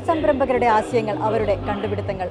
യുവസംരംഭകരുടെ ആശയങ്ങൾ അവരുടെ കണ്ടുപിടുത്തങ്ങൾ.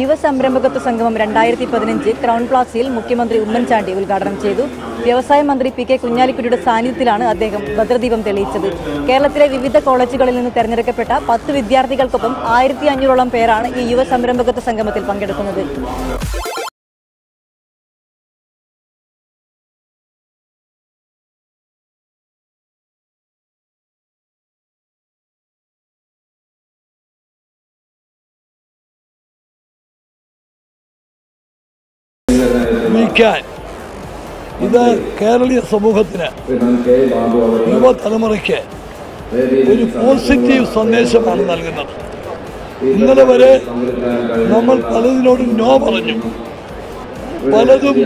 യുവസംരംഭകത്വ സംഗമം രണ്ടായിരത്തി പതിനഞ്ച് ക്രൗൺ പ്ലാസയിൽ മുഖ്യമന്ത്രി ഉമ്മൻചാണ്ടി ഉദ്ഘാടനം ചെയ്തു. വ്യവസായ മന്ത്രി പി കെ കുഞ്ഞാലിക്കുട്ടിയുടെ സാന്നിധ്യത്തിലാണ് അദ്ദേഹം ഭദ്രദീപം തെളിയിച്ചത്. കേരളത്തിലെ വിവിധ കോളേജുകളിൽ നിന്ന് തെരഞ്ഞെടുക്കപ്പെട്ട പത്ത് വിദ്യാർത്ഥികൾക്കൊപ്പം ആയിരത്തി അഞ്ഞൂറോളം പേരാണ് ഈ യുവ സംരംഭകത്വ സംഗമത്തിൽ പങ്കെടുക്കുന്നത്. വിൽക്കാൻ ഇത് കേരളീയ സമൂഹത്തിന് യുവതലമുറയ്ക്ക് ഒരു പോസിറ്റീവ് സന്ദേശമാണ് നൽകുന്നത്. ഇന്നലെ വരെ നമ്മൾ പലതിനോടും നോ പറഞ്ഞു. പലതും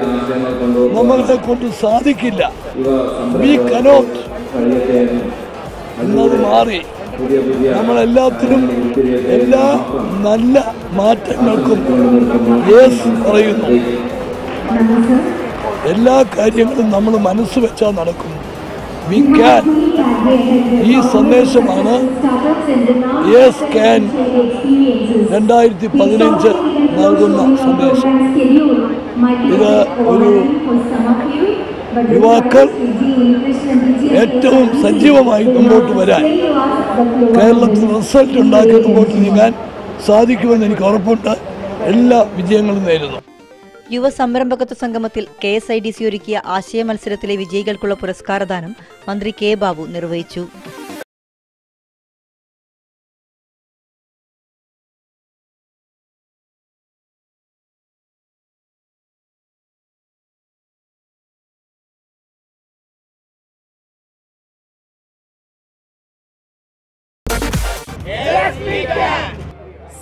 നമ്മളെ കൊണ്ട് സാധിക്കില്ല. We cannot. എന്നത് മാറി. നമ്മളെല്ലാത്തിനും എല്ലാ നല്ല മാറ്റങ്ങൾക്കും പറയുന്നു. എല്ലാ കാര്യങ്ങളും നമ്മൾ മനസ്സ് വെച്ചാൽ നടക്കും. വി ക്യാൻ ഈ സന്ദേശമാണ് യെസ് ക്യാൻ രണ്ടായിരത്തി പതിനഞ്ച് നൽകുന്ന സന്ദേശം. ഇത് ഒരു യുവാക്കൾ ഏറ്റവും സജീവമായി മുമ്പോട്ട് വരാൻ കേരളത്തിൽ റിസൾട്ട് ഉണ്ടാക്കി മുമ്പോട്ട് നീങ്ങാൻ സാധിക്കുമെന്ന് എനിക്ക് ഉറപ്പുണ്ട്. എല്ലാ വിജയങ്ങളും നേരുന്നു. യുവ സംരംഭകത്വ സംഗമത്തിൽ K S I D C ഒരുക്കിയ ആശയ മത്സരത്തിലെ വിജയികൾക്കുള്ള പുരസ്കാരദാനം മന്ത്രി കെ ബാബു നിർവഹിച്ചു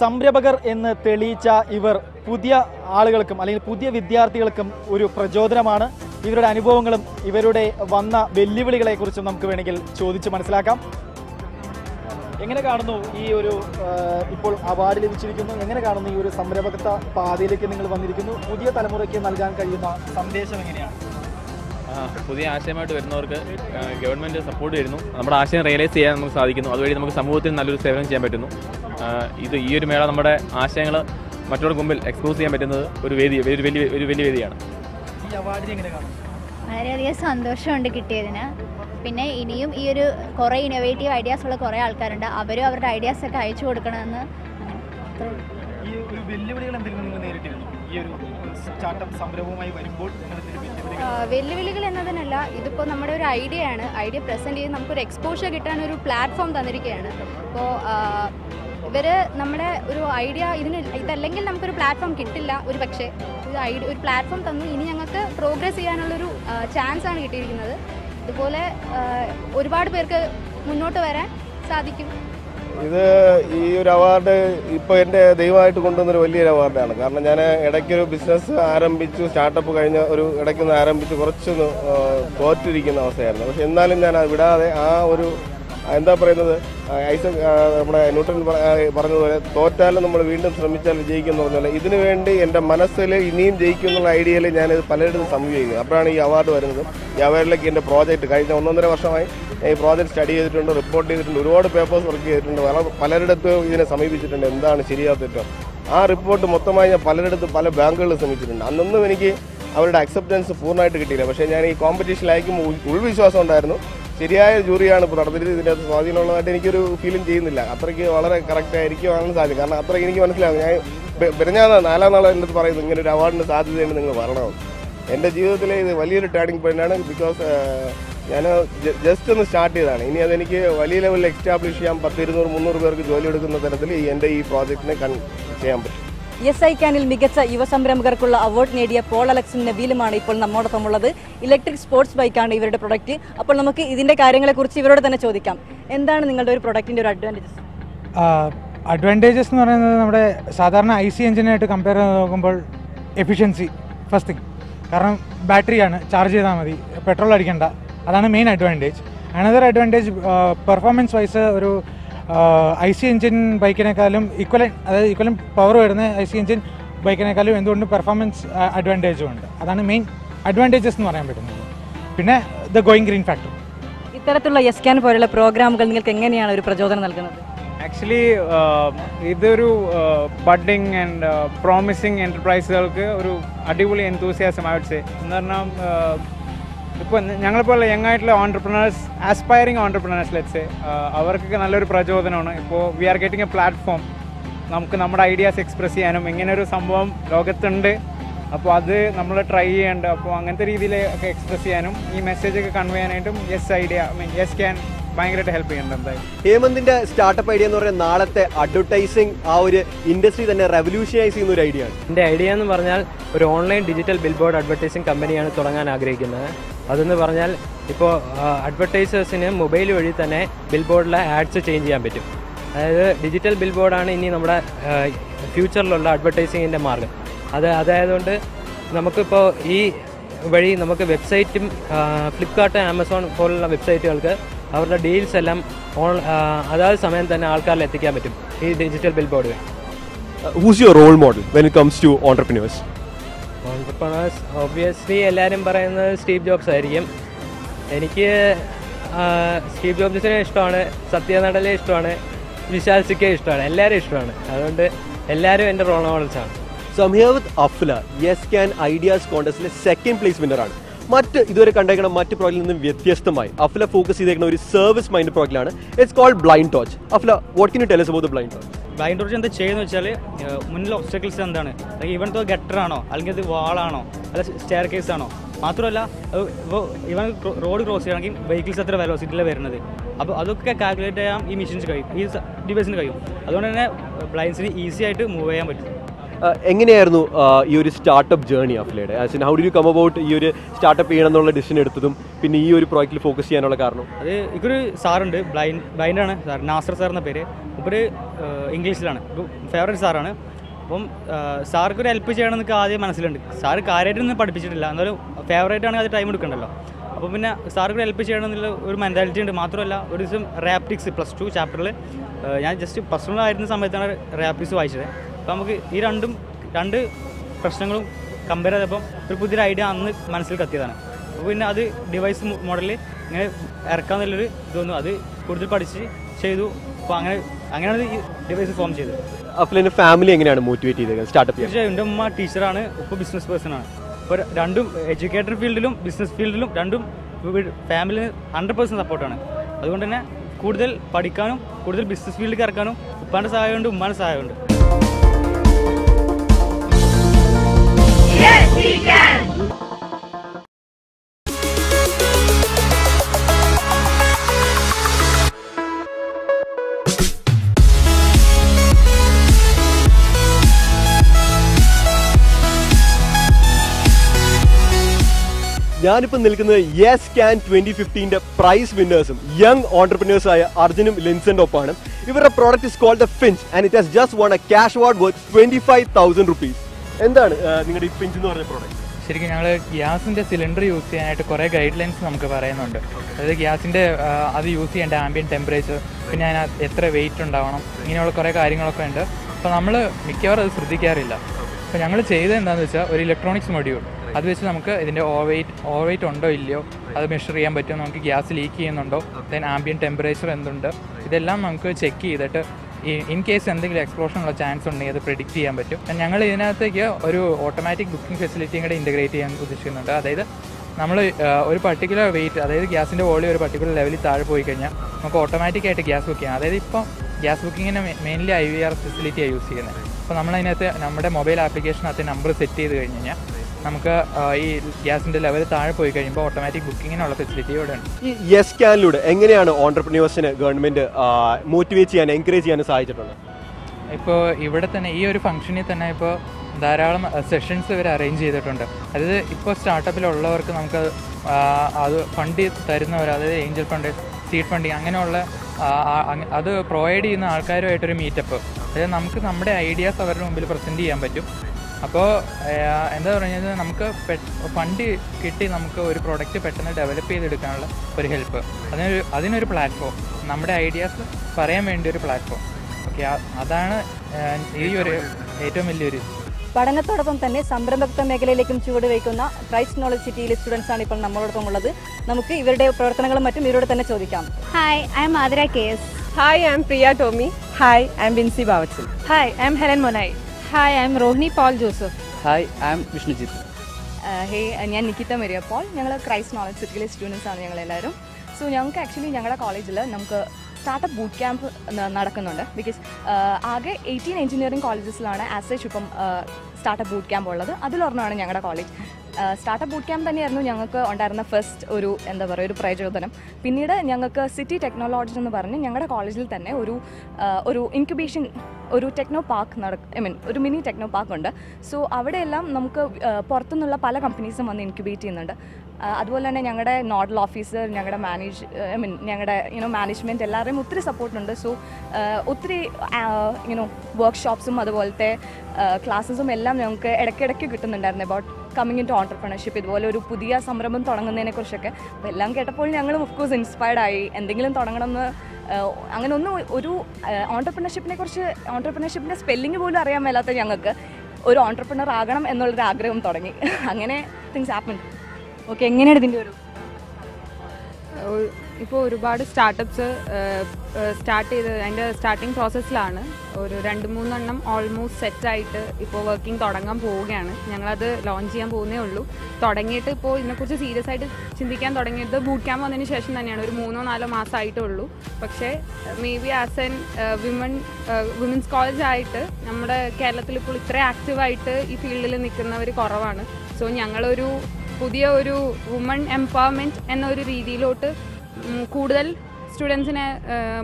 സംരംഭകർ എന്ന് തെളിയിച്ച ഇവർ പുതിയ ആളുകൾക്കും അല്ലെങ്കിൽ പുതിയ വിദ്യാർത്ഥികൾക്കും ഒരു പ്രചോദനമാണ്. ഇവരുടെ അനുഭവങ്ങളും ഇവരുടെ വന്ന വെല്ലുവിളികളെക്കുറിച്ചും നമുക്ക് വേണമെങ്കിൽ ചോദിച്ച് മനസ്സിലാക്കാം. എങ്ങനെ കാണുന്നു ഈ ഒരു ഇപ്പോൾ അവാർഡ് ലഭിച്ചിരിക്കുന്നു? എങ്ങനെ കാണുന്നു ഈ ഒരു സംരംഭകത്വ പാതയിലേക്ക് നിങ്ങൾ വന്നിരിക്കുന്നു? പുതിയ തലമുറയ്ക്ക് നൽകാൻ കഴിയുന്ന സന്ദേശം എങ്ങനെയാണ്? പുതിയ ആശയമായിട്ട് വരുന്നവർക്ക് ഗവൺമെന്റ് ഗവൺമെന്റ് സപ്പോർട്ട് ചെയ്യുന്നു. നമ്മുടെ ആശയം റിയലൈസ് ചെയ്യാൻ നമുക്ക് സാധിക്കുന്നു. അതുവഴി നമുക്ക് സമൂഹത്തിന് നല്ലൊരു സേവനം ചെയ്യാൻ പറ്റുന്നു. ഇത് ഈ ഒരു മേള നമ്മുടെ ആശയങ്ങൾ മറ്റുള്ള മുമ്പിൽ എക്സ്പോസ് ചെയ്യാൻ പറ്റുന്നത് ഒരു വേദി ഒരു വലിയ ഒരു വലിയ വേദിയാണ്. ഈ അവാർഡിനെ എങ്ങനെ കാണുന്നു വളരെയധികം സന്തോഷമുണ്ട് കിട്ടിയതിന്. പിന്നെ ഇനിയും ഈ ഒരു കുറേ ഇന്നോവേറ്റീവ് ഐഡിയാസ് ഉള്ള കുറേ ആൾക്കാരുണ്ട്. അവരും അവരുടെ ഐഡിയാസ് ഒക്കെ അയച്ചു കൊടുക്കണമെന്ന്. ഈ ഒരു വെല്ലുവിളികൾ എന്തെങ്കിലും നിങ്ങൾ നേരിട്ടിരുന്നു? ഈ ഒരു സംരംഭവുമായി വരുമ്പോൾ വെല്ലുവിളികൾ എന്നതിനല്ല ഇതിപ്പോൾ നമ്മുടെ ഒരു ഐഡിയ ആണ്. ഐഡിയ പ്രസന്റ് ചെയ്ത് നമുക്കൊരു എക്സ്പോഷർ കിട്ടാൻ ഒരു പ്ലാറ്റ്ഫോം തന്നിരിക്കുകയാണ്. അപ്പോൾ ഇവർ നമ്മുടെ ഒരു ഐഡിയ ഇതിന് ഇതല്ലെങ്കിൽ നമുക്കൊരു പ്ലാറ്റ്ഫോം കിട്ടില്ല. ഒരു പക്ഷേ ഒരു ഐഡിയ ഒരു പ്ലാറ്റ്ഫോം തന്നു. ഇനി ഞങ്ങൾക്ക് പ്രോഗ്രസ് ചെയ്യാനുള്ളൊരു ചാൻസ് ആണ് കിട്ടിയിരിക്കുന്നത്. ഇതുപോലെ ഒരുപാട് പേർക്ക് മുന്നോട്ട് വരാൻ സാധിക്കും. ഇത് ഈ ഒരു അവാർഡ് ഇപ്പോൾ എന്റെ ദൈവമായിട്ട് കൊണ്ടുവന്നൊരു വലിയൊരു അവാർഡാണ് കാരണം ഞാൻ ഇടയ്ക്കൊരു ബിസിനസ് ആരംഭിച്ചു സ്റ്റാർട്ടപ്പ് കഴിഞ്ഞ ഒരു ഇടയ്ക്കൊന്ന് ആരംഭിച്ച് കുറച്ചൊന്ന് തോറ്റിരിക്കുന്ന അവസ്ഥയായിരുന്നു. പക്ഷെ എന്നാലും ഞാൻ വിടാതെ ആ ഒരു എന്താ പറയുന്നത് ഐസ ഐസക് നമ്മുടെ ന്യൂട്ടൺ പറഞ്ഞതുപോലെ തോറ്റാലും നമ്മൾ വീണ്ടും ശ്രമിച്ചാൽ വിജയിക്കും എന്ന് പറഞ്ഞാൽ ഇതിനു വേണ്ടി എന്റെ മനസ്സിൽ ഇനിയും ജയിക്കും എന്നുള്ള ഐഡിയയിൽ ഞാനിത് പലയിടത്തും സമീപിക്കുന്നു അപ്പോഴാണ് ഈ അവാർഡ് വരുന്നത്. ഈ അവാർഡിലേക്ക് എന്റെ പ്രോജക്റ്റ് കഴിഞ്ഞ ഒന്നൊന്നര വർഷമായി ഈ പ്രോജക്റ്റ് സ്റ്റഡി ചെയ്തിട്ടുണ്ട് റിപ്പോർട്ട് ചെയ്തിട്ടുണ്ട് ഒരുപാട് പേപ്പേഴ്സ് വർക്ക് ചെയ്തിട്ടുണ്ട്. പല പലരിടത്തും ഇതിനെ സമീപിച്ചിട്ടുണ്ട്. എന്താണ് ശരിയാത്തിട്ടോ ആ റിപ്പോർട്ട് മൊത്തമായി ഞാൻ പലരിടത്തും പല ബാങ്കുകളിൽ ശ്രമിച്ചിട്ടുണ്ട് അന്നൊന്നും എനിക്ക് അവരുടെ അക്സെപ്റ്റൻസ് പൂർണമായിട്ട് കിട്ടിയില്ല. പക്ഷേ ഞാൻ ഈ കോമ്പറ്റീഷനിൽ അയക്കുമ്പോൾ ഉൾ- ഉൾവിശ്വാസം ഉണ്ടായിരുന്നു. ശരിയായ ജൂറിയാണ് നടന്നിരുന്നത് ഇതിന്റെ അകത്ത് സ്വാധീനമുള്ളതായിട്ട് എനിക്കൊരു ഫീലും ചെയ്യുന്നില്ല. അത്രയ്ക്ക് വളരെ കറക്റ്റ് ആയിരിക്കുമെന്ന് സാധ്യത കാരണം അത്രയ്ക്ക് എനിക്ക് മനസ്സിലാവും ഞാൻ പെരുഞ്ഞാൽ നാലാം നാളെ എന്റെ അടുത്ത് പറയുന്നു ഇങ്ങനെ ഒരു അവാർഡിന് സാധ്യതയുണ്ട് നിങ്ങൾ വരണമെന്ന് എന്റെ ജീവിതത്തിലെ ഇത് വലിയൊരു ടേണിംഗ് പോയിന്റാണ് ബിക്കോസ് ഞാൻ ജസ്റ്റ് ഒന്ന് സ്റ്റാർട്ട് ചെയ്തതാണ് ഇനി അതെനിക്ക് വലിയ ലെവലിൽ എക്സ്റ്റാബ്ലിഷ് ചെയ്യാൻ പത്ത് ഇരുന്നൂറ് മുന്നൂറ് പേർക്ക് ജോലി എടുക്കുന്ന തരത്തിൽ ഈ എന്റെ ഈ പ്രോജക്റ്റിനെ കൺ ചെയ്യാൻ പറ്റും. എസ് ഐ ക്യാനിൽ മികച്ച യുവസംരംഭകർക്കുള്ള അവാർഡ് നേടിയ പോൾ അലക്സും നബീലുമാണ് ഇപ്പോൾ നമ്മോടൊപ്പം ഉള്ളത്. ഇലക്ട്രിക് സ്പോർട്സ് ബൈക്കാണ് ഇവരുടെ പ്രൊഡക്റ്റ് അപ്പോൾ നമുക്ക് ഇതിന്റെ കാര്യങ്ങളെ കുറിച്ച് ഇവരോട് തന്നെ ചോദിക്കാം. എന്താണ് നിങ്ങളുടെ ഒരു പ്രൊഡക്റ്റിന്റെ ഒരു അഡ്വാന്റേജസ് അഡ്വാന്റേജസ് എന്ന് പറയുന്നത് നമ്മുടെ സാധാരണ ഐ സി എഞ്ചിനായിട്ട് കമ്പയർ ചെയ്ത് നോക്കുമ്പോൾ എഫിഷ്യൻസി ഫസ്റ്റ് തിങ് കാരണം ബാറ്ററിയാണ് ചാർജ് ചെയ്താൽ മതി. പെട്രോൾ അടിക്കണ്ട. അതാണ് main advantage another advantage performance wise ഒരു ഐ സി എഞ്ചിൻ ബൈക്കിനേക്കാളും ഈക്വലൻ അതായത് ഈക്വലും പവർ വരുന്ന ഐ സി എഞ്ചിൻ ബൈക്കിനേക്കാളും എന്തുകൊണ്ടും പെർഫോമൻസ് അഡ്വാന്റേജും ഉണ്ട്. അതാണ് മെയിൻ അഡ്വാന്റേജസ് എന്ന് പറയാൻ പറ്റുന്നത്. പിന്നെ ദ ഗോയിങ് ഗ്രീൻ ഫാക്ടർ ഇത്തരത്തിലുള്ള എസ് ക്യാൻ പോലുള്ള പ്രോഗ്രാമുകൾ നിങ്ങൾക്ക് എങ്ങനെയാണ് ഒരു പ്രചോദനം നൽകുന്നത്? ആക്ച്വലി ഇതൊരു ബഡിങ് ആൻഡ് പ്രോമിസിങ് എന്റർപ്രൈസുകൾക്ക് ഒരു അടിപൊളി എന്തൂസിയാസം ആവട്ടെ എന്ന് പറഞ്ഞാൽ ഇപ്പോൾ ഞങ്ങളിപ്പോൾ യങ് ആയിട്ടുള്ള ഓണ്ടർപ്രണേഴ്സ് ആസ്പയറിങ് ഓൺടർപ്രണേഴ്സ് ലെറ്റ്സ് അവർക്കൊക്കെ നല്ലൊരു പ്രചോദനമാണ്. ഇപ്പോൾ we are getting a platform നമുക്ക് നമ്മുടെ ഐഡിയാസ് എക്സ്പ്രസ് ചെയ്യാനും ഇങ്ങനെ ഒരു സംഭവം ലോകത്തുണ്ട്. അപ്പോൾ അത് നമ്മൾ ട്രൈ ചെയ്യേണ്ട. അപ്പോൾ അങ്ങനത്തെ രീതിയിൽ ഒക്കെ എക്സ്പ്രസ് ചെയ്യാനും ഈ മെസ്സേജ് ഒക്കെ കൺവേ ചെയ്യാനായിട്ടും yes idea I mean yes can ഭയങ്കരമായിട്ട് ഹെൽപ്പ് ചെയ്യുന്നുണ്ട് എന്തായാലും. ഹേമന്തിന്റെ സ്റ്റാർട്ടപ്പ് ഐഡിയ എന്ന് പറയുന്നത് നാളത്തെ അഡ്വർടൈസിങ് ആ ഒരു ഇൻഡസ്ട്രി തന്നെ റെവല്യൂഷനൈസ് ചെയ്യുന്ന ഒരു ഐഡിയ ആണ്. എന്റെ ഐഡിയ എന്ന് പറഞ്ഞാൽ ഒരു online digital billboard advertising advertising കമ്പനിയാണ് തുടങ്ങാൻ ആഗ്രഹിക്കുന്നത്. അതെന്ന് പറഞ്ഞാൽ ഇപ്പോൾ അഡ്വർടൈസേഴ്സിന് മൊബൈൽ വഴി തന്നെ ബിൽ ബോർഡിലെ ആഡ്സ് ചേഞ്ച് ചെയ്യാൻ പറ്റും. അതായത് ഡിജിറ്റൽ ബിൽ ബോർഡാണ് ഇനി നമ്മുടെ ഫ്യൂച്ചറിലുള്ള അഡ്വർടൈസിങ്ങിന്റെ മാർഗം. അത് അതായതുകൊണ്ട് നമുക്കിപ്പോൾ ഈ വഴി നമുക്ക് വെബ്സൈറ്റും ഫ്ലിപ്കാർട്ട് ആമസോൺ പോലുള്ള വെബ്സൈറ്റുകൾക്ക് അവരുടെ ഡീൽസ് എല്ലാം ഓൺ അതാത് സമയം തന്നെ ആൾക്കാരിൽ എത്തിക്കാൻ പറ്റും ഈ digital billboard who's your role model when it comes to entrepreneurs entrepreneurs obviously എല്ലാവരും പറയുന്നത് സ്റ്റീവ് ജോബ്സ് ആയിരിക്കും. എനിക്ക് സ്റ്റീവ് ജോബ്സിനെ ഇഷ്ടമാണ് സത്യനടലെ ഇഷ്ടമാണ് വിശാൽ സിക്കെ ഇഷ്ടമാണ് എല്ലാവരും ഇഷ്ടമാണ്. അതുകൊണ്ട് എല്ലാവരും എന്റെ role മോഡൽസാണ് with Afla yes can ideas കോൺടസ്റ്റിലെ second place വിന്നറാണ് മറ്റ് ഇതുവരെ കണ്ടേക്കുന്ന മറ്റ് പ്രോജക്റ്റിൽ നിന്നും വ്യത്യസ്തമായി. അഫ്ല ഫോക്കസ് ചെയ്തേക്കുന്ന ഒരു service mind പ്രോജക്റ്റിലാണ് it's called blind touch Afla what can you tell us the blind touch blind touch എന്താ ചെയ്യുന്നത് വെച്ചാൽ മുന്നിൽ ഒബ്സ്റ്റക്കിൾസ് എന്താണ്? ഇവൻ ഗട്ടറാണോ അല്ലെങ്കിൽ ഇത് വാളാണോ അല്ല സ്റ്റെയർ കേസ് ആണോ. മാത്രമല്ല ഇപ്പോൾ ഇവൻ റോഡ് ക്രോസ് ചെയ്യണമെങ്കിൽ വെഹിക്കിൾസ് എത്ര വെലോസിറ്റിയിലാണ് വരുന്നത്. അപ്പോൾ അതൊക്കെ കാൽക്കുലേറ്റ് ചെയ്യാൻ ഈ മെഷീൻസ് കഴിയും ഈ ഡിവൈസിന് കഴിയും. അതുകൊണ്ട് തന്നെ ബ്ലൈൻഡ്സിന് ഈസി ആയിട്ട് മൂവ് ചെയ്യാൻ പറ്റും. എങ്ങനെയായിരുന്നു ഈ ഒരു startup journey അഫ്ലയുടെ? As in how do you come about ഈ ഒരു സ്റ്റാർട്ടപ്പ് ചെയ്യണം എന്നുള്ള ഡിസിഷൻ എടുത്തതും പിന്നെ ഈ ഒരു പ്രോജക്റ്റിൽ ഫോക്കസ് ചെയ്യാനുള്ള കാരണം? അത് ഇക്കൊരു സാറുണ്ട് ബ്ലൈൻഡ് ബ്ലൈൻഡാണ് സാർ നാസർ സാർ എന്ന പേര്. ഒരു ഇംഗ്ലീഷിലാണ്. ഫേവറേറ്റ് സാറാണ്. അപ്പം സാർക്ക് ഒരു ഹെൽപ്പ് ചെയ്യണം എന്നൊക്കെ ആദ്യം മനസ്സിലുണ്ട്. സാർ കാര്യമായിട്ടൊന്നും പഠിപ്പിച്ചിട്ടില്ല. എന്നാലും ഫേവറേറ്റ് ആണെങ്കിൽ അത് ടൈം എടുക്കണ്ടല്ലോ. അപ്പോൾ പിന്നെ സാർക്ക് ഒരു ഹെൽപ്പ് ചെയ്യണം എന്നുള്ള ഒരു മെന്റാലിറ്റി ഉണ്ട്. മാത്രമല്ല ഒരു ദിവസം റാപ്റ്റിക്സ് പ്ലസ് ടു ചാപ്റ്ററിൽ ഞാൻ ജസ്റ്റ് പേഴ്സണൽ ആയിരുന്ന സമയത്താണ് റാപ്റ്റിക്സ് വായിച്ചത്. അപ്പോൾ നമുക്ക് ഈ രണ്ടും രണ്ട് പ്രശ്നങ്ങളും കമ്പയർ ചെയ്തപ്പം ഒരു പുതിയൊരു ഐഡിയ അന്ന് മനസ്സിൽ കത്തിയതാണ് അപ്പോൾ പിന്നെ അത് ഡിവൈസ് മോഡലിൽ ഇങ്ങനെ ഇറക്കാന്നുള്ളൊരു ഇതൊന്നും അത് കൂടുതൽ പഠിച്ച് ചെയ്തു. അപ്പോൾ അങ്ങനെ അങ്ങനെയാണ് ഈ ഡിവൈസ് ഫോം ചെയ്തത്. അഫ്ലിന്റെ ഫാമിലി എങ്ങനെയാണ് മോട്ടിവേറ്റ് ചെയ്തത് സ്റ്റാർട്ടപ്പ് തീർച്ചയായും എന്റെ ഉമ്മ ടീച്ചറാണ് ഇപ്പോൾ ബിസിനസ് പേഴ്സൺ ആണ്. അപ്പോൾ രണ്ടും എഡ്യൂക്കേറ്റർ ഫീൽഡിലും ബിസിനസ് ഫീൽഡിലും രണ്ടും ഫാമിലി ഹൺഡ്രഡ് പേഴ്സന്റ് സപ്പോർട്ടാണ് അതുകൊണ്ട് തന്നെ കൂടുതൽ പഠിക്കാനും കൂടുതൽ ബിസിനസ് ഫീൽഡിലേക്ക് ഇറക്കാനും ഉപ്പാന്റെ സഹായമുണ്ട് ഉമ്മാന്റെ സഹായമുണ്ട്. ഞാനിപ്പോൾ നിൽക്കുന്നത് യെസ് ക്യാൻ ട്വന്റി ഫിഫ്റ്റീന്റെ പ്രൈസ് വിന്നേഴ്സും യങ് ഓണ്ടർപ്രിനേഴ്സായ അർജുനും ലിൻസന്റെ ഒപ്പമാണ് ഇവരുടെ product is called the Finch and it has just won a cash award worth twenty five thousand rupees എന്താണ് നിങ്ങളുടെ ഇപ്പിഞ്ച് എന്ന് പറഞ്ഞ പ്രോഡക്റ്റ് ശരിക്കും ഞങ്ങൾ ഗ്യാസിന്റെ സിലിണ്ടർ യൂസ് ചെയ്യാനായിട്ട് കുറേ ഗൈഡ് ലൈൻസ് നമുക്ക് പറയുന്നുണ്ട്. അതായത് ഗ്യാസിന്റെ അത് യൂസ് ചെയ്യേണ്ട ആംബിയൻ ടെമ്പറേച്ചർ പിന്നെ അതിനകത്ത് എത്ര വെയിറ്റ് ഉണ്ടാവണം ഇങ്ങനെയുള്ള കുറേ കാര്യങ്ങളൊക്കെ ഉണ്ട്. അപ്പോൾ നമ്മൾ മിക്കവാറും അത് ശ്രദ്ധിക്കാറില്ല. അപ്പോൾ ഞങ്ങൾ ചെയ്തത് എന്താണെന്ന് വെച്ചാൽ ഒരു ഇലക്ട്രോണിക്സ് മൊഡ്യൂൾ അത് വെച്ച് നമുക്ക് ഇതിന്റെ ഓവർ വെയിറ്റ് ഉണ്ടോ ഇല്ലയോ അത് മെഷർ ചെയ്യാൻ പറ്റുമോ നമുക്ക് ഗ്യാസ് ലീക്ക് ചെയ്യുന്നുണ്ടോ ദെൻ ആംബിയൻ ടെമ്പറേച്ചർ എന്തുണ്ട് ഇതെല്ലാം നമുക്ക് ചെക്ക് ചെയ്തിട്ട് ഇൻ കേസ് എന്തെങ്കിലും എക്സ്പ്ലോഷൻ ഉള്ള ചാൻസ് ഉണ്ടെങ്കിൽ അത് പ്രിഡിക്റ്റ് ചെയ്യാൻ പറ്റും. ഞങ്ങൾ ഇതിനകത്തേക്ക് ഒരു ഓട്ടോമാറ്റിക് ബുക്കിംഗ് ഫെസിലിറ്റിയും കൂടെ ഇന്റഗ്രേറ്റ് ചെയ്യാൻ ഉദ്ദേശിക്കുന്നുണ്ട്. അതായത് നമ്മൾ ഒരു പർട്ടിക്കുലർ വെയിറ്റ് അതായത് ഗ്യാസിന്റെ വോളിയം ഒരു പർട്ടിക്കുലർ ലെവലിൽ താഴെ പോയി കഴിഞ്ഞാൽ നമുക്ക് ഓട്ടോമാറ്റിക് ആയിട്ട് ഗ്യാസ് ബുക്ക് ചെയ്യാം. അതായത് ഇപ്പോൾ ഗ്യാസ് ബുക്കിങ്ങിന് മെയിൻലി ഐ വി ആർ ഫെസിലിറ്റിയാണ് യൂസ് ചെയ്യുന്നത്. അപ്പോൾ നമ്മളതിനകത്ത് നമ്മുടെ മൊബൈൽ ആപ്ലിക്കേഷനകത്ത് നമ്പർ സെറ്റ് ചെയ്ത് കഴിഞ്ഞ് കഴിഞ്ഞാൽ നമുക്ക് ഈ ഗ്യാസിന്റെ ലെവൽ താഴെ പോയി കഴിയുമ്പോൾ ഓട്ടോമാറ്റിക് ബുക്കിങ്ങിനുള്ള ഫെസിലിറ്റി ഇവിടെ ഉണ്ട്. ഈ യെസ് ക്യാനിലൂടെ എങ്ങനെയാണ് ഓണ്ടർപ്രന്യൂവേഴ്സിന് ഗവൺമെന്റ് മോട്ടിവേറ്റ് ചെയ്യാൻ എൻകറേജ് ചെയ്യാൻ സഹായിച്ചിട്ടുള്ളത് ഇപ്പോൾ ഇവിടെ തന്നെ ഈ ഒരു ഫംഗ്ഷനിൽ തന്നെ ഇപ്പോൾ ധാരാളം സെഷൻസ് ഇവർ അറേഞ്ച് ചെയ്തിട്ടുണ്ട്. അതായത് ഇപ്പോൾ സ്റ്റാർട്ടപ്പിലുള്ളവർക്ക് നമുക്ക് അത് ഫണ്ട് തരുന്നവർ അതായത് ഏഞ്ചൽ ഫണ്ട് സീഡ് ഫണ്ടിങ് അങ്ങനെയുള്ള അത് പ്രൊവൈഡ് ചെയ്യുന്ന ആൾക്കാരുമായിട്ടൊരു മീറ്റപ്പ് അതായത് നമുക്ക് നമ്മുടെ ഐഡിയാസ് അവരുടെ മുമ്പിൽ പ്രസന്റ് ചെയ്യാൻ പറ്റും. അപ്പോൾ എന്താ പറയുന്നത് നമുക്ക് ഫണ്ട് കിട്ടി നമുക്ക് ഒരു പ്രോഡക്റ്റ് പെട്ടെന്ന് ഡെവലപ്പ് ചെയ്തെടുക്കാനുള്ള ഒരു ഹെൽപ്പ് അതിനൊരു അതിനൊരു പ്ലാറ്റ്ഫോം നമ്മുടെ ഐഡിയാസ് പറയാൻ വേണ്ടി ഒരു പ്ലാറ്റ്ഫോം ഓക്കെ അതാണ് ഈ ഒരു ഏറ്റവും വലിയൊരു പഠനത്തോടൊപ്പം തന്നെ സംരംഭകത്വ മേഖലയിലേക്കും ചുവടുവയ്ക്കുന്ന ക്രൈസ്റ്റ് നോളജ് സിറ്റിയിലെ സ്റ്റുഡൻസ് ആണ് ഇപ്പോൾ നമ്മളോടൊപ്പം ഉള്ളത്. നമുക്ക് ഇവരുടെ പ്രവർത്തനങ്ങളും മറ്റും ഇവരോട് തന്നെ ചോദിക്കാം. Hi I'm Athira K S hi I'm Priya Tomy hi I'm Vincy Bavachal hi I'm Helen Monai hi I'm Rohini Paul Joseph hi I'm Vishnujith hey ഞാൻ നിക്കിത മരിയ പോൾ. ഞങ്ങൾ ക്രൈസ്റ്റ് നോളജ് സിറ്റിയിലെ സ്റ്റുഡൻസ് ആണ് ഞങ്ങളെല്ലാവരും so ഞങ്ങൾക്ക് actually ഞങ്ങളുടെ കോളേജിൽ നമുക്ക് startup boot camp നടക്കുന്നുണ്ട്. ബിക്കോസ് ആകെ എയ്റ്റീൻ എഞ്ചിനീയറിംഗ് കോളേജസിലാണ് ആസ് എച്ച് ഇപ്പം സ്റ്റാർട്ടപ്പ് ബൂട്ട് ക്യാമ്പ് ഉള്ളത്. അതിലൊരെണ്ണമാണ് ഞങ്ങളുടെ കോളേജ് സ്റ്റാർട്ടപ്പ് ബൂട്ട് ക്യാമ്പ് തന്നെയായിരുന്നു ഞങ്ങൾക്ക് ഉണ്ടായിരുന്ന ഫസ്റ്റ് ഒരു എന്താ പറയുക ഒരു പ്രചോദനം. പിന്നീട് ഞങ്ങൾക്ക് സിറ്റി ടെക്നോളജി എന്ന് പറഞ്ഞ് ഞങ്ങളുടെ കോളേജിൽ തന്നെ ഒരു ഒരു ഇൻക്യുബേഷൻ ഒരു ടെക്നോ പാർക്ക് നടക്ക ഐ മീൻ ഒരു മിനി ടെക്നോ പാർക്ക് ഉണ്ട്. സോ അവിടെയെല്ലാം നമുക്ക് പുറത്തുനിന്നുള്ള പല കമ്പനീസും വന്ന് ഇൻക്യുബേറ്റ് ചെയ്യുന്നുണ്ട്. അതുപോലെ തന്നെ ഞങ്ങളുടെ നോഡൽ ഓഫീസർ ഞങ്ങളുടെ മാനേജ് ഐ മീൻ ഞങ്ങളുടെ യുനോ മാനേജ്മെന്റ് എല്ലാവരെയും ഒത്തിരി സപ്പോർട്ടുണ്ട് സോ ഒത്തിരി യുനോ വർക്ക്ഷോപ്സും അതുപോലത്തെ ക്ലാസ്സസും എല്ലാം ഞങ്ങൾക്ക് ഇടയ്ക്കിടയ്ക്ക് കിട്ടുന്നുണ്ടായിരുന്നു. About coming in to entrepreneurship ഇതുപോലെ ഒരു പുതിയ സംരംഭം തുടങ്ങുന്നതിനെ കുറിച്ചൊക്കെ. അപ്പോൾ എല്ലാം കേട്ടപ്പോൾ ഞങ്ങളും ഓഫ് കോഴ്സ് ഇൻസ്പയർഡ് ആയി. എന്തെങ്കിലും തുടങ്ങണമെന്ന് അങ്ങനെ ഒന്നും ഒരു ഓണ്ടർപ്രണർഷിപ്പിനെ കുറിച്ച് ഓണ്ടർപ്രണർഷിപ്പിന്റെ സ്പെല്ലിംഗ് പോലും അറിയാൻ മേലാത്ത ഞങ്ങൾക്ക് ഒരു ഓണ്ടർപ്രണർ ആകണം എന്നുള്ളൊരു ആഗ്രഹം തുടങ്ങി. അങ്ങനെ തിങ്സ് ആപ്പൻ ഓക്കെ എങ്ങനെയാണ് ഇതിന്റെ ഒരു ഇപ്പോൾ ഒരുപാട് സ്റ്റാർട്ടപ്സ് സ്റ്റാർട്ട് ചെയ്ത് അതിന്റെ സ്റ്റാർട്ടിങ് പ്രോസസ്സിലാണ് ഒരു രണ്ട് മൂന്നെണ്ണം ഓൾമോസ്റ്റ് സെറ്റായിട്ട് ഇപ്പോൾ വർക്കിംഗ് തുടങ്ങാൻ പോവുകയാണ്. ഞങ്ങളത് ലോഞ്ച് ചെയ്യാൻ പോകുന്നേ ഉള്ളൂ. തുടങ്ങിയിട്ട് ഇപ്പോൾ ഇതിനെക്കുറിച്ച് സീരിയസ് ആയിട്ട് ചിന്തിക്കാൻ തുടങ്ങിയത് ബൂട്ട് ക്യാമ്പ് വന്നതിന് ശേഷം തന്നെയാണ്. ഒരു മൂന്നോ നാലോ മാസമായിട്ടേ ഉള്ളൂ പക്ഷേ maybe as an women women's college ആയിട്ട് നമ്മുടെ കേരളത്തിൽ ഇപ്പോൾ ഇത്രയും ആക്റ്റീവായിട്ട് ഈ ഫീൽഡിൽ നിൽക്കുന്നവർ കുറവാണ്. സോ ഞങ്ങളൊരു പുതിയ ഒരു വുമൺ എംപവർമെന്റ് എന്നൊരു രീതിയിലോട്ട് കൂടുതൽ സ്റ്റുഡൻസിനെ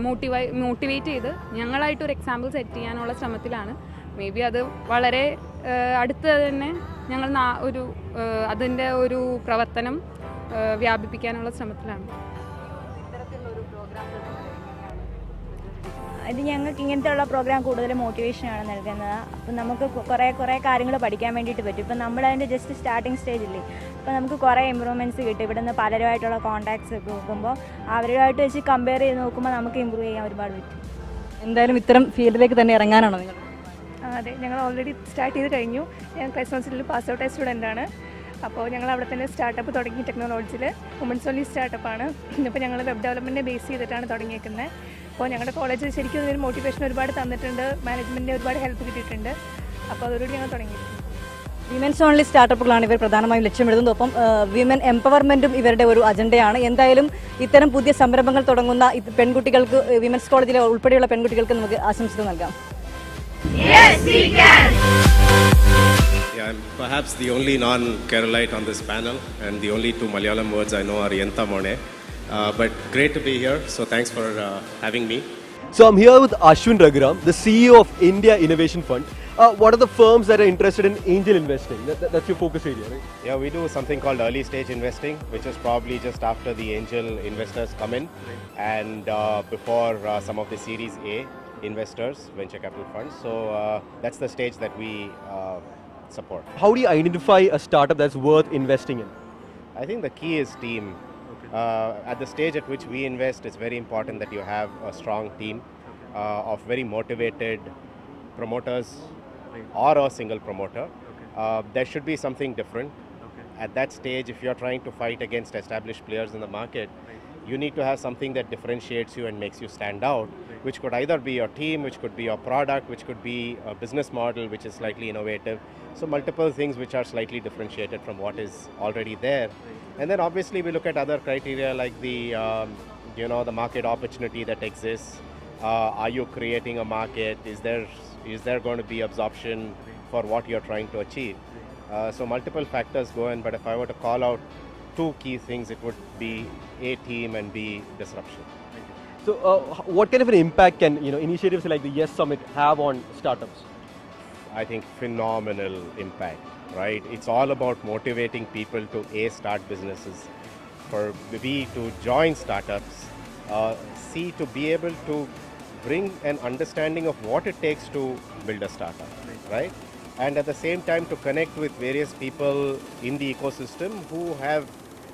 മോട്ടിവൈ മോട്ടിവേറ്റ് ചെയ്ത് ഞങ്ങളായിട്ടൊരു എക്സാമ്പിൾ സെറ്റ് ചെയ്യാനുള്ള ശ്രമത്തിലാണ്. മേ ബി അത് വളരെ അടുത്ത് തന്നെ ഞങ്ങൾ ഒരു അതിന്റെ ഒരു പ്രവർത്തനം വ്യാപിപ്പിക്കാനുള്ള ശ്രമത്തിലാണ്. ഇത് ഞങ്ങൾക്ക് ഇങ്ങനത്തെ ഉള്ള പ്രോഗ്രാം കൂടുതൽ മോട്ടിവേഷനാണ് നൽകുന്നത്. അപ്പം നമുക്ക് കുറേ കുറേ കാര്യങ്ങൾ പഠിക്കാൻ വേണ്ടിയിട്ട് പറ്റും. ഇപ്പം നമ്മളതിന്റെ ജസ്റ്റ് സ്റ്റാർട്ടിങ് സ്റ്റേജില്ലേ അപ്പം നമുക്ക് കുറേ ഇമ്പ്രൂവ്മെന്റ്സ് കിട്ടും. ഇവിടുന്ന് പലരുമായിട്ടുള്ള കോൺടാക്ട്സ് ഒക്കെ നോക്കുമ്പോൾ അവരുമായിട്ട് വെച്ച് കമ്പയർ ചെയ്ത് നോക്കുമ്പോൾ നമുക്ക് ഇമ്പ്രൂവ് ചെയ്യാൻ ഒരുപാട് പറ്റും. എന്തായാലും ഇത്തരം ഫീൽഡിലേക്ക് തന്നെ ഇറങ്ങാനാണോ നിങ്ങൾ? അതെ. ഞങ്ങൾ ഓൾറെഡി സ്റ്റാർട്ട് ചെയ്ത് കഴിഞ്ഞു. ഞാൻ ക്രൈസ്റ്റ് കൗൺസിലിൽ പാസ് ഔട്ട് ആയ സ്റ്റുഡന്റ് ആണ്. അപ്പോൾ ഞങ്ങൾ അവിടെ തന്നെ സ്റ്റാർട്ടപ്പ് തുടങ്ങി ടെക്നോളജിയിൽ വുമൻസ് ഓൺലി സ്റ്റാർട്ടപ്പാണ് ഇന്നിപ്പോൾ ഞങ്ങൾ വെബ് ഡെവലപ്മെന്റിനെ ബേസ് ചെയ്തിട്ടാണ് തുടങ്ങിയേക്കുന്നത് അപ്പോൾ ഞങ്ങളുടെ കോളേജ് ശരിക്കും ഒരു മോട്ടിവേഷൻ ഒരുപാട് തന്നിട്ടുണ്ട്. മാനേജ്മെന്റിന് ഒരുപാട് ഹെൽപ്പ് കിട്ടിയിട്ടുണ്ട്. അപ്പോൾ അതോടുകൂടി ഞങ്ങൾ തുടങ്ങി വിമൻസ് ഓൺലി സ്റ്റാർട്ടപ്പുകളാണ് ഇവർ പ്രധാനമായും ലക്ഷ്യമിടുന്നത്. ഒപ്പം വിമൻ എംപവർമെന്റും ഇവരുടെ ഒരു അജണ്ടയാണ് എന്തായാലും ഇത്തരം പുതിയ സംരംഭങ്ങൾ തുടങ്ങുന്ന പെൺകുട്ടികൾക്ക് വിമൻസ് കോളേജിലെ ഉൾപ്പെടെയുള്ള പെൺകുട്ടികൾക്ക് നമുക്ക് ആശംസകൾ നൽകാം. Yeah, I'm perhaps the only non-Keralite on this panel, and the only two Malayalam words I know are Yenta Mone. Uh, but great to be here, so thanks for uh, having me. So I'm here with Ashwin Raghuram, the CEO of India Innovation Fund. Uh, what are the firms that are interested in angel investing? That, that- that's your focus area, right? Yeah, we do something called early stage investing, which is probably just after the angel investors come in and uh, before uh, some of the Series A investors, venture capital funds. So uh, that's the stage that we uh, support. How do you identify a startup that's worth investing in? I think the key is team. Uh, at the stage at which we invest, it's very important that you have a strong team uh, of very motivated promoters or a single promoter. Uh, there should be something different. at that stage, if you're trying to fight against established players in the market, you need to have something that differentiates you and makes you stand out, which could either be your team, which could be your product, which could be a business model which is slightly innovative. So, multiple things which are slightly differentiated from what is already there. And then, obviously, we look at other criteria like the um, you know the market opportunity that exists. Uh, are you creating a market? Is there is there going to be absorption for what you're trying to achieve? Uh, so multiple factors go in, but if I were to call out two key things, it would be A team and B disruption. So, uh, what kind of an impact can you know initiatives like the Yes Summit have on startups? I think phenomenal impact, right? It's all about motivating people to A, start businesses, for B, to join startups, uh, C, to be able to bring an understanding of what it takes to build a startup, right? And at the same time, to connect with various people in the ecosystem who have,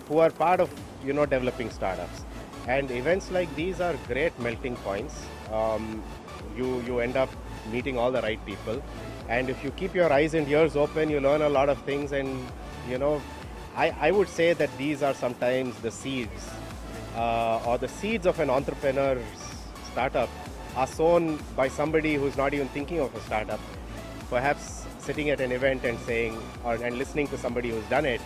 who are part of, you know, developing startups. And events like these are great melting points. Um, you, you end up meeting all the right people. And if you keep your eyes and ears open, you learn a lot of things. And, you know, I, I would say that these are sometimes the seeds uh, or the seeds of an entrepreneur's startup are sown by somebody who's not even thinking of a startup. Perhaps sitting at an event and saying, or and listening to somebody who's done it,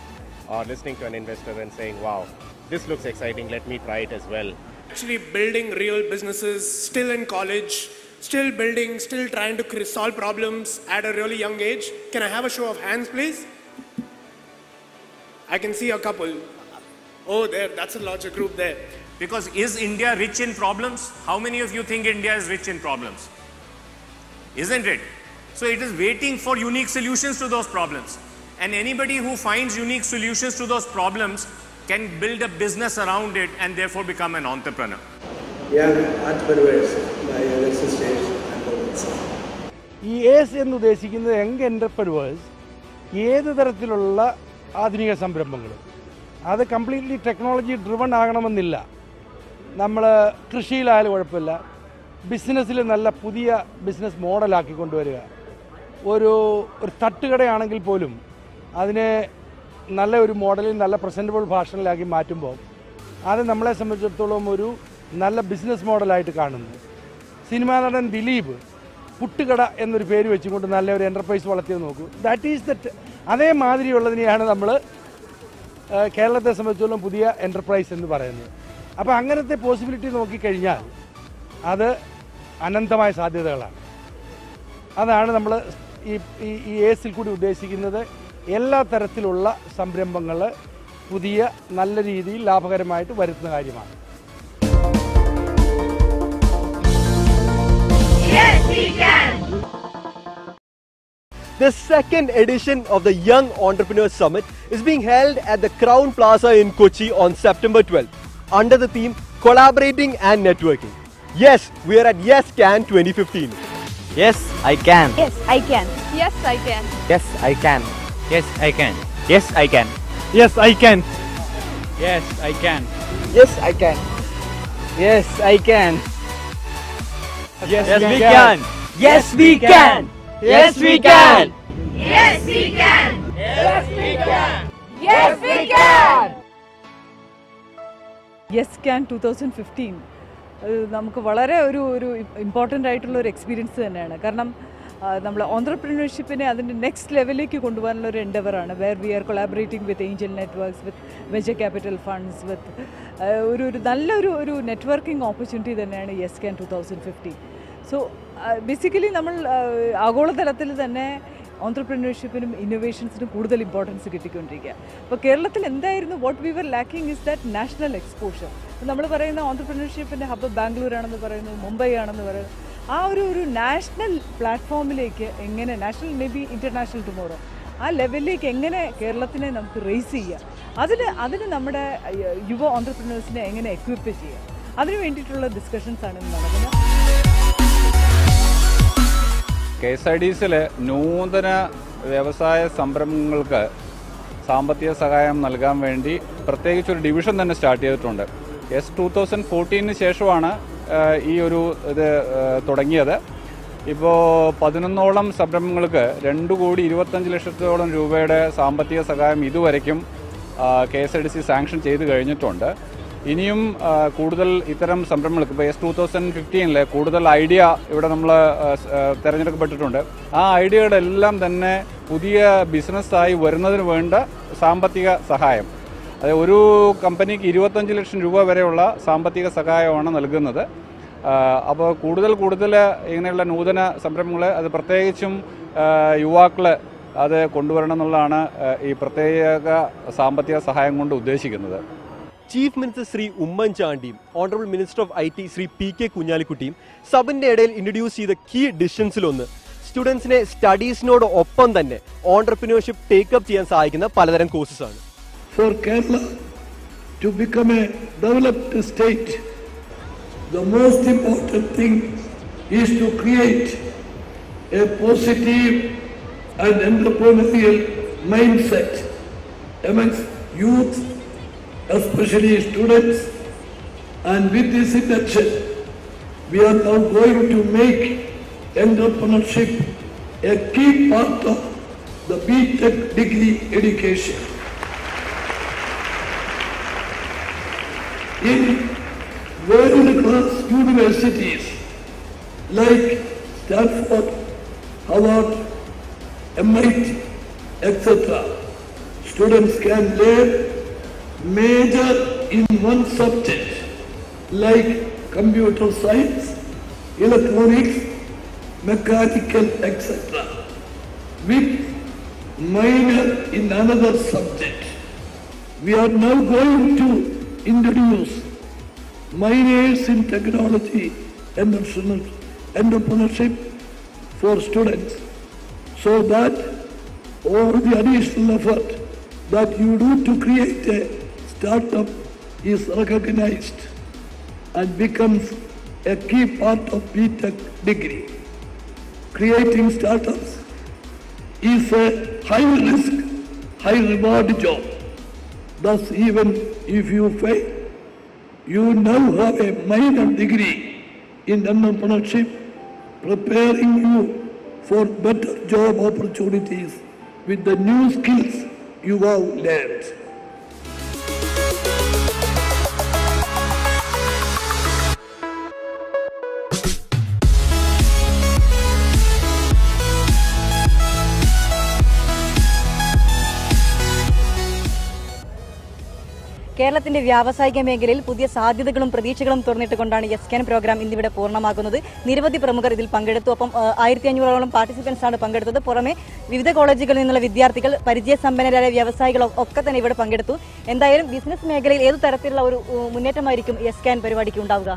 or listening to an investor and saying, wow, this looks exciting, let me try it as well. actually building real businesses, still in college, still building, still trying to solve problems at a really young age. Can I have a show of hands, please? I can see a couple. Oh, there, that's a larger group there. Because is India rich in problems? How many of you think India is rich in problems? Isn't it? So it is waiting for unique solutions to those problems. And anybody who finds unique solutions to those problems can build a business around it and therefore become an entrepreneur. ഈ ഏസ് എന്ന് ഉദ്ദേശിക്കുന്നത് young എന്റർപ്രനുവേഴ്സ് ഏത് തരത്തിലുള്ള ആധുനിക സംരംഭങ്ങളും അത് completely technology driven ആകണമെന്നില്ല നമ്മൾ കൃഷിയിലായാലും കുഴപ്പമില്ല ബിസിനസ്സിൽ നല്ല പുതിയ ബിസിനസ് മോഡലാക്കി കൊണ്ടുവരിക ഒരു ഒരു തട്ടുകടയാണെങ്കിൽ പോലും അതിനെ നല്ല ഒരു മോഡലിൽ നല്ല പ്രസന്റബിൾ ഫാഷനിലാക്കി മാറ്റുമ്പോൾ അത് നമ്മളെ സംബന്ധിച്ചിടത്തോളം ഒരു നല്ല ബിസിനസ് മോഡലായിട്ട് കാണുന്നു. സിനിമാ നടൻ ദിലീപ് പുട്ടുകട എന്നൊരു പേര് വെച്ചുകൊണ്ട് നല്ല ഒരു എന്റർപ്രൈസ് വളർത്തിയത് നോക്കൂ. ദാറ്റ് ഈസ് ദറ്റ് അതേമാതിരിയുള്ളതിനെയാണ് നമ്മൾ കേരളത്തെ സംബന്ധിച്ചോളം പുതിയ എന്റർപ്രൈസ് എന്ന് പറയുന്നത്. അപ്പോൾ അങ്ങനത്തെ പോസിബിലിറ്റി നോക്കിക്കഴിഞ്ഞാൽ അത് അനന്തമായ സാധ്യതകളാണ്. അതാണ് നമ്മൾ ഈ ഈ ഏസിൽ കൂടി ഉദ്ദേശിക്കുന്നത്. എല്ലാ തരത്തിലുള്ള സംരംഭങ്ങൾ പുതിയ നല്ല രീതിയിൽ ലാഭകരമായിട്ട് വരുത്തുന്ന കാര്യമാണ് The second edition of the Young Entrepreneurs Summit is being held at the Crown Plaza in Kochi on September 12th under the theme Collaborating and Networking. Yes, we are at Yes Can 2015. Yes, I can. Yes, I can. Yes, I can. Yes, I can. Yes, I can. Yes, I can. Yes, I can. Yes, I can. Yes, I can. Yes, I can. Yes, Yes, we we can. can. Yes, we can. Yes, we can. Yes, we can. Yes, we can. Yes, we can. Yes can two thousand fifteen നമുക്ക് വളരെ ഒരു ഒരു important ആയിട്ടുള്ള ഒരു experience തന്നെയാണ് കാരണം നമ്മൾ ഓൺട്രപ്രീനർഷിപ്പിനെ അതിന്റെ നെക്സ്റ്റ് ലെവലിലേക്ക് കൊണ്ടുപോകാനുള്ള ഒരു എൻഡവറാണ് where we are collaborating with angel networks with venture capital funds with ഒരു ഒരു നല്ലൊരു ഒരു നെറ്റ്വർക്കിംഗ് ഓപ്പർച്യൂണിറ്റി തന്നെയാണ് yes can two thousand fifty so basically നമ്മൾ ആഗോളതലത്തിൽ തന്നെ ഓൺട്രപ്രീനർഷിപ്പിനും ഇന്നോവേഷൻസിനും കൂടുതൽ ഇമ്പോർട്ടൻസ് കിട്ടിക്കൊണ്ടിരിക്കുക. അപ്പോൾ കേരളത്തിൽ എന്തായിരുന്നു? What we were lacking is that national exposure നമ്മൾ പറയുന്ന ഓൺട്രപ്രീനർഷിപ്പിന്റെ ഹബ്ബ് ബാംഗ്ലൂർ ആണെന്ന് പറയുന്നു മുംബൈ ആണെന്ന് പറയുന്നു ആ ഒരു ഒരു നാഷണൽ പ്ലാറ്റ്ഫോമിലേക്ക് എങ്ങനെ national may be international tomorrow ആ ലെവലിലേക്ക് എങ്ങനെ കേരളത്തിനെ നമുക്ക് റേസ് ചെയ്യാം? അതിന് അതിന് നമ്മുടെ യുവ ഓൺട്രപ്രീനേഴ്സിനെ എങ്ങനെ എക്വിപ്പ് ചെയ്യാം? അതിന് വേണ്ടിയിട്ടുള്ള ഡിസ്കഷൻസാണ് ഇന്ന് നടക്കുന്നത്. കെ എസ് ഐ ഡി സിയിൽ നൂതന വ്യവസായ സംരംഭങ്ങൾക്ക് സാമ്പത്തിക സഹായം നൽകാൻ വേണ്ടി പ്രത്യേകിച്ച് ഒരു ഡിവിഷൻ തന്നെ സ്റ്റാർട്ട് ചെയ്തിട്ടുണ്ട്. എസ് ടു തൗസൻഡ് ഫോർട്ടീനു ശേഷമാണ് ഈ ഒരു ഇത് തുടങ്ങിയത്. ഇപ്പോൾ പതിനൊന്നോളം സംരംഭങ്ങൾക്ക് രണ്ട് കോടി ഇരുപത്തഞ്ച് ലക്ഷത്തോളം രൂപയുടെ സാമ്പത്തിക സഹായം ഇതുവരയ്ക്കും K S R D C sanction ചെയ്ത് കഴിഞ്ഞിട്ടുണ്ട്. ഇനിയും കൂടുതൽ ഇത്തരം സംരംഭങ്ങൾക്ക് ഇപ്പോൾ എസ് ടു തൗസൻഡ് ഫിഫ്റ്റീനിലെ കൂടുതൽ ഐഡിയ ഇവിടെ നമ്മൾ തിരഞ്ഞെടുക്കപ്പെട്ടിട്ടുണ്ട്. ആ ഐഡിയകളെല്ലാം തന്നെ പുതിയ ബിസിനസ്സായി വരുന്നതിന് വേണ്ട സാമ്പത്തിക സഹായം. അത് ഒരു കമ്പനിക്ക് ഇരുപത്തഞ്ച് ലക്ഷം രൂപ വരെയുള്ള സാമ്പത്തിക സഹായമാണ് നൽകുന്നത്. അപ്പോൾ കൂടുതൽ കൂടുതൽ ഇങ്ങനെയുള്ള നൂതന സംരംഭങ്ങൾ അത് പ്രത്യേകിച്ചും യുവാക്കൾ അത് കൊണ്ടുവരണം എന്നുള്ളതാണ് ഈ പ്രത്യേക സാമ്പത്തിക സഹായം കൊണ്ട് ഉദ്ദേശിക്കുന്നത്. ചീഫ് മിനിസ്റ്റർ ശ്രീ ഉമ്മൻചാണ്ടിയും honourable minister of I T Shri P K കുഞ്ഞാലിക്കുട്ടിയും സബിന്റെ ഇടയിൽ ഇൻട്രൊഡ്യൂസ് ചെയ്ത കീ ഡിസിഷൻസിലൊന്ന് സ്റ്റുഡൻസിനെ സ്റ്റഡീസിനോട് ഒപ്പം തന്നെ ഓണ്ടർപ്രിനോർഷിപ്പ് ടേക്കപ്പ് ചെയ്യാൻ സഹായിക്കുന്ന പലതരം കോഴ്സസ് ആണ്. For Kerala to become a developed state, the most important thing is to create a positive and entrepreneurial mindset amongst youth, especially students. And with this intention, we are now going to make entrepreneurship a key part of the BTech degree education. In world-class universities like Stanford, Harvard, MIT, etc. Students can learn major in one subject like computer science, electronics, mechanical, etc. with minor in another subject. We are now going to introduce minors in technology and entrepreneurship for students so that all the additional effort that you do to create a startup is recognized and becomes a key part of BTech degree. Creating startups is a high risk, high reward job. Thus, even if you fail, you now have a minor degree in entrepreneurship, preparing you for better job opportunities with the new skills you have learned. കേരളത്തിന്റെ വ്യാവസായിക മേഖലയിൽ പുതിയ സാധ്യതകളും പ്രതീക്ഷകളും തുറന്നിട്ടുകൊണ്ടാണ് S can programme ഇന്നിവിടെ പൂർണമാകുന്നത്. നിരവധി പ്രമുഖർ ഇതിൽ പങ്കെടുത്തു. അപ്പം ആയിരത്തി അഞ്ഞൂറോളം പാർട്ടിസിപ്പൻസ് ആണ് പങ്കെടുത്തത്. പുറമെ വിവിധ കോളേജുകളിൽ നിന്നുള്ള വിദ്യാർത്ഥികൾ പരിചയസമ്പന്നരായ വ്യവസായികൾ ഒക്കെ തന്നെ ഇവിടെ പങ്കെടുത്തു. എന്തായാലും ബിസിനസ് മേഖലയിൽ ഏത് തരത്തിലുള്ള ഒരു മുന്നേറ്റമായിരിക്കും എസ് ക്യാൻ പരിപാടിക്ക് ഉണ്ടാവുക?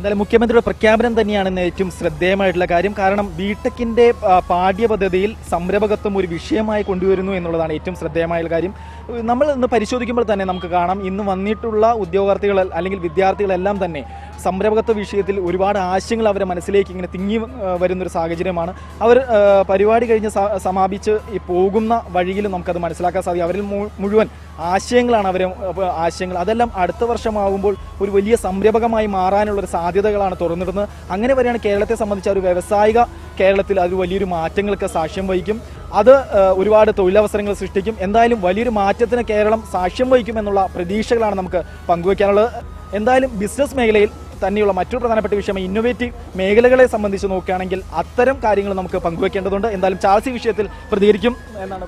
എന്തായാലും മുഖ്യമന്ത്രിയുടെ പ്രഖ്യാപനം തന്നെയാണ് ഏറ്റവും ശ്രദ്ധേയമായിട്ടുള്ള കാര്യം. കാരണം ബിടെക്കിന്റെ പാഠ്യപദ്ധതിയിൽ സംരംഭകത്വം ഒരു വിഷയമായി കൊണ്ടുവരുന്നു എന്നുള്ളതാണ് ഏറ്റവും ശ്രദ്ധേയമായ കാര്യം. നമ്മൾ ഇന്ന് പരിശോധിക്കുമ്പോൾ തന്നെ നമുക്ക് കാണാം ഇന്ന് വന്നിട്ടുള്ള ഉദ്യോഗാർത്ഥികൾ അല്ലെങ്കിൽ വിദ്യാർത്ഥികളെല്ലാം തന്നെ സംരംഭകത്വ വിഷയത്തിൽ ഒരുപാട് ആശയങ്ങൾ അവരെ മനസ്സിലേക്ക് ഇങ്ങനെ തിങ്ങി വരുന്നൊരു സാഹചര്യമാണ്. അവർ പരിപാടി കഴിഞ്ഞ് സമാപിച്ച് പോകുന്ന വഴിയിൽ നമുക്കത് മനസ്സിലാക്കാൻ സാധിക്കും. അവരിൽ മുഴുവൻ ആശയങ്ങളാണ് അവർ ആശയങ്ങൾ. അതെല്ലാം അടുത്ത വർഷമാകുമ്പോൾ ഒരു വലിയ സംരംഭകമായി മാറാനുള്ള ഒരു സാധ്യതകളാണ് തുറന്നിടുന്നത്. അങ്ങനെ വരെയാണ് കേരളത്തെ സംബന്ധിച്ച ഒരു വ്യവസായിക കേരളത്തിൽ അത് വലിയൊരു മാറ്റങ്ങൾക്ക് സാക്ഷ്യം വഹിക്കും. അത് ഒരുപാട് തൊഴിലവസരങ്ങൾ സൃഷ്ടിക്കും. എന്തായാലും വലിയൊരു മാറ്റത്തിന് കേരളം സാക്ഷ്യം വഹിക്കും എന്നുള്ള പ്രതീക്ഷകളാണ് നമുക്ക് പങ്കുവയ്ക്കാനുള്ളത് എന്തായാലും ബിസിനസ് മേഖലയിൽ തന്നെയുള്ള മറ്റൊരു പ്രധാനപ്പെട്ട വിഷയം ഇന്നോവേറ്റീവ് മേഖലകളെ സംബന്ധിച്ച് നോക്കുകയാണെങ്കിൽ അത്തരം കാര്യങ്ങൾ നമുക്ക് പങ്കുവെക്കേണ്ടതുണ്ട്. എന്തായാലും ചാൾസി വിഷയത്തിൽ പ്രതികരിക്കും എന്നാണ്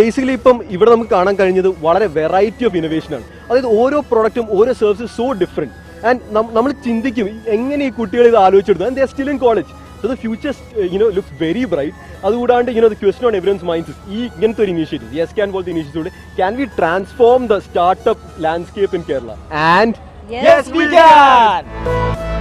ബേസിക്കലി ഇപ്പം ഇവിടെ നമുക്ക് കാണാൻ കഴിഞ്ഞത് വളരെ വെറൈറ്റി ഓഫ് ഇന്നോവേഷൻ ആണ്. അതായത് ഓരോ പ്രോഡക്റ്റും ഓരോ സർവീസും സോ ഡിഫറെന്റ് ആൻഡ് നമ്മൾ ചിന്തിക്കും എങ്ങനെ ഈ കുട്ടികൾ ഇത് ആലോചിച്ചെടുത്തു. And they still in college so the future you know looks very bright അതുകൂടാണ്ട് you know the question on everyone's minds ഈ ഇങ്ങനത്തെ ഒരു ഇനീഷ്യേറ്റീവ് യെസ് ക്യാൻ പോലത്തെ initiative can we transform the startup landscape in Kerala and Yes, we can!